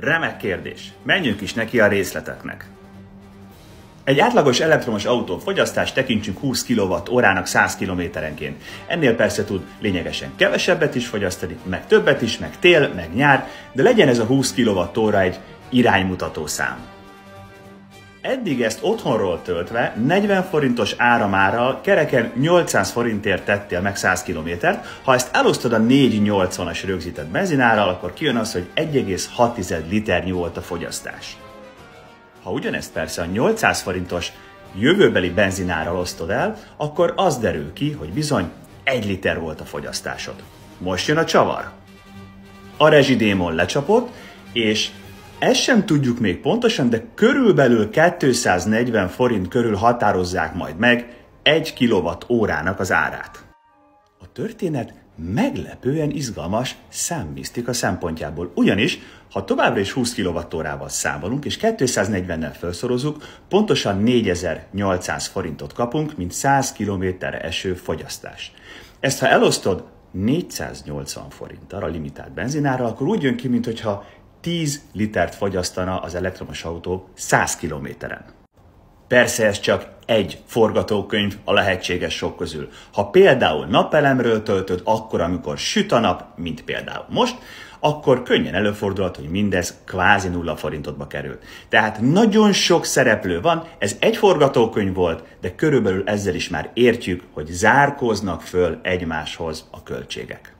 Remek kérdés. Menjünk is neki a részleteknek. Egy átlagos elektromos autó fogyasztást tekintsünk 20 kWh órának 100 km-enként. Ennél persze tud lényegesen kevesebbet is fogyasztani, meg többet is, meg tél, meg nyár, de legyen ez a 20 kWh egy iránymutató szám. Eddig ezt otthonról töltve 40 forintos áramára kereken 800 forintért tettél meg 100 kilométert. Ha ezt elosztod a 480-as rögzített benzinárral, akkor kijön az, hogy 1,6 liternyi volt a fogyasztás. Ha ugyanezt persze a 800 forintos jövőbeli benzinárral osztod el, akkor az derül ki, hogy bizony 1 liter volt a fogyasztásod. Most jön a csavar. A rezsidémon lecsapott, és ezt sem tudjuk még pontosan, de körülbelül 240 forint körül határozzák majd meg 1 kilowatt órának az árát. A történet meglepően izgalmas számmisztika szempontjából. Ugyanis, ha továbbra is 20 kWh-val számolunk, és 240-nel felszorozzuk, pontosan 4800 forintot kapunk, mint 100 km-re eső fogyasztás. Ezt ha elosztod 480 forinttal a limitált benzinára, akkor úgy jön ki, mintha 10 litert fogyasztana az elektromos autó 100 kilométeren. Persze ez csak egy forgatókönyv a lehetséges sok közül. Ha például napelemről töltöd akkor, amikor süt a nap, mint például most, akkor könnyen előfordulhat, hogy mindez kvázi nulla forintotba kerül. Tehát nagyon sok szereplő van, ez egy forgatókönyv volt, de körülbelül ezzel is már értjük, hogy zárkóznak föl egymáshoz a költségek.